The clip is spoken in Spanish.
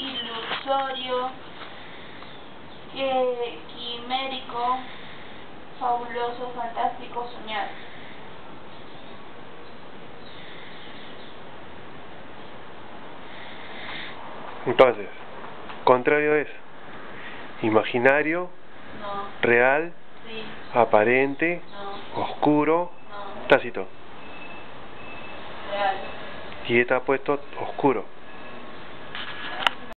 ilusorio, quimérico, fabuloso, fantástico, soñar. Entonces, contrario es imaginario, real, aparente, oscuro, tácito. real. Y está puesto oscuro.